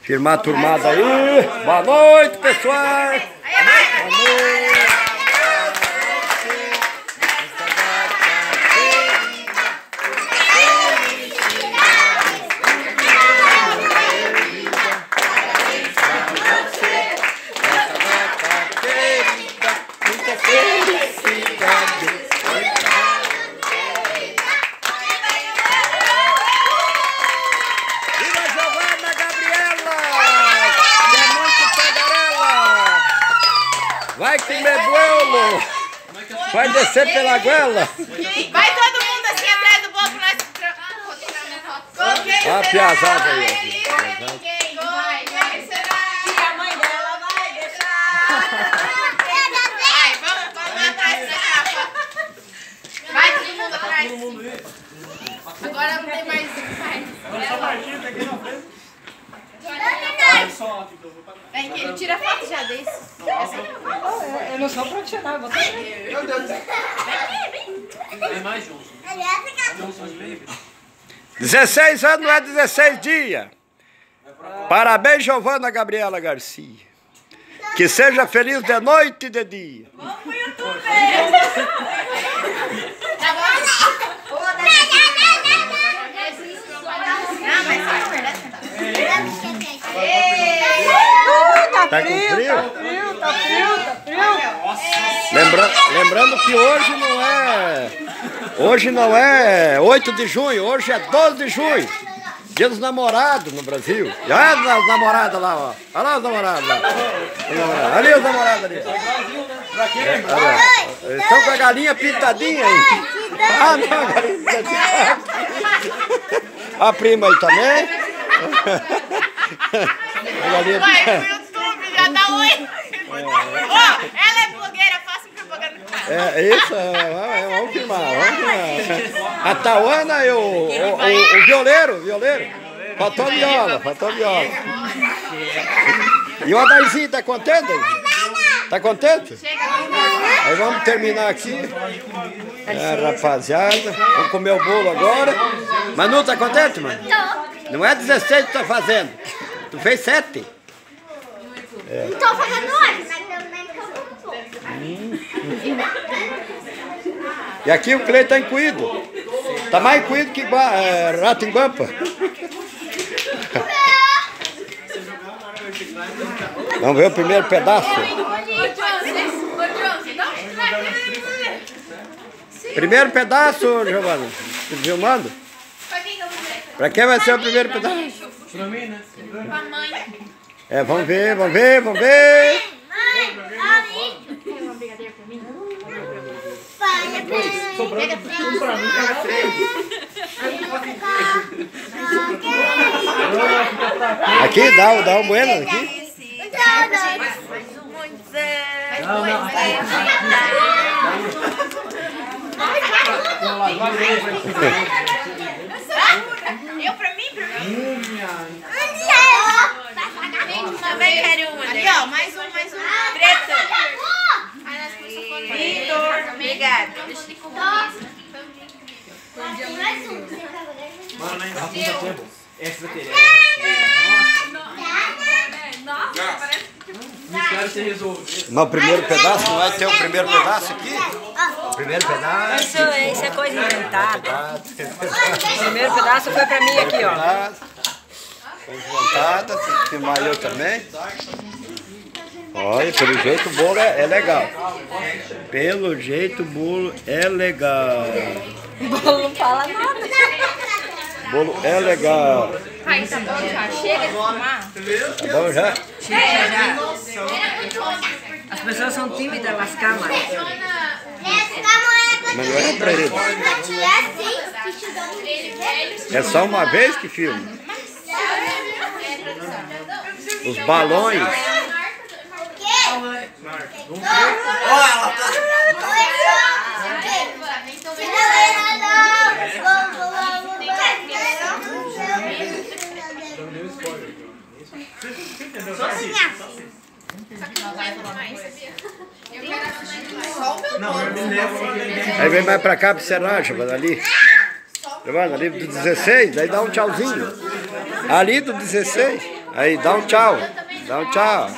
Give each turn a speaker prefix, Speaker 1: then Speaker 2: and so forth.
Speaker 1: Firmar a turmada aí. Boa noite, pessoal. Vai comer bolo! Vai descer pela goela!
Speaker 2: Vai todo mundo assim atrás do bolo pra nós Quem
Speaker 1: Ó a piazada aí,
Speaker 2: vai? Será? Que a mãe dela vai deixar. Vai, vamos, vamos lá atrás cá. Vai todo mundo atrás. Agora não tem mais. Vem aqui, tira foto já desse. Essa aqui.
Speaker 3: Não sou profissional, eu vou ter.
Speaker 4: É mais Johnson. Johnson Slave.
Speaker 1: 16 anos é 16 dias. Parabéns, Giovana Gabriela Garcia. Que seja feliz de noite e de dia.
Speaker 2: Não, mas só verdade.
Speaker 3: Tá
Speaker 1: Tá com
Speaker 3: frio,
Speaker 1: frio?
Speaker 3: tá frio, tá frio, tá frio.
Speaker 1: Lembra- lembrando que hoje não é. Hoje não é 8 de junho, hoje é 12 de junho. Dia dos namorados no Brasil. E olha as namoradas lá, ó. Olha lá os namorados lá. Os namorados. Ali os namorados ali. Olha lá. Eles Estão com a galinha pintadinha aí. Ah, não, a galinha pintadinha. A prima aí também. A galinha pintadinha.
Speaker 2: Dá oi. Ó, ela é blogueira, faça propaganda com ela.
Speaker 1: É isso, é, vamos, vamos filmar, vamos filmar. A Tauana e o, o, o, o violeiro, violeiro. Faltou viola, faltou viola. E o Adarzinho, tá contente? Tá contente? Aí vamos terminar aqui. É, rapaziada, vamos comer o bolo agora. Manu, tá contente, mano? Não é 16 que tu tá fazendo. Tu fez 7.
Speaker 5: Tô fazendo hoje, mas também.
Speaker 1: E aqui o Cleiton tá incluído. Tá mais incluído que é, rato em guampa. Vamos ver o primeiro pedaço. Primeiro pedaço, Giovana. Filmando? Pra quem vai ser o primeiro pedaço?
Speaker 4: Pra mim, né?
Speaker 2: Pra mãe.
Speaker 1: É, vamos ver, vamos ver, vamos ver.
Speaker 5: Mãe.
Speaker 1: Aqui, dá, dá um bueno aqui.
Speaker 2: Eu pra mim, pra mim. Também quero uma. Ali, ó, mais um, mais um. Preto. Aí nós começamos a Obrigada. Ele comer.
Speaker 4: Mano, lá em cima. Extraterrestre.
Speaker 2: Nossa, parece que
Speaker 4: Não quero ser resolvido.
Speaker 1: Mas o primeiro pedaço, não vai ter o primeiro pedaço aqui? O primeiro pedaço.
Speaker 3: Isso, isso é coisa inventada. O primeiro pedaço foi pra mim aqui, ó.
Speaker 1: Pedaço. Montada, tem eu também. Olha, pelo jeito o bolo é, é legal. Pelo jeito o bolo é legal.
Speaker 3: O bolo não fala nada.
Speaker 1: O bolo é legal.
Speaker 2: Ai, tá bom já. Chega de fumar.
Speaker 1: Tá bom já?
Speaker 3: Chega já. As pessoas são tímidas, elas camam.
Speaker 1: Mas não é pra ele. É só uma vez que filma. Os balões.
Speaker 4: Eu me lembro que ele
Speaker 1: Aí vem mais pra cá pro Serraja, vai ali. Giovana, ali do 16, aí dá um tchauzinho. Ali do 16, aí dá um tchau. Dá um tchau.